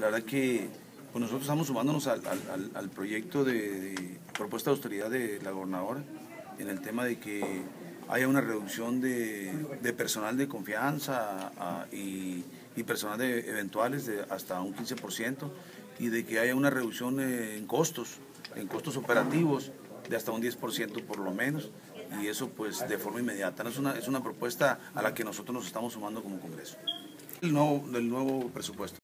La verdad que pues nosotros estamos sumándonos al, al, al proyecto de, propuesta de austeridad de la gobernadora en el tema de que haya una reducción de, de personal de confianza y, y, personal de eventuales de hasta un 15% y de que haya una reducción en costos, en costos operativos de hasta un 10% por lo menos y eso pues de forma inmediata. Es una, es una propuesta a la que nosotros nos estamos sumando como Congreso. El nuevo, del nuevo presupuesto.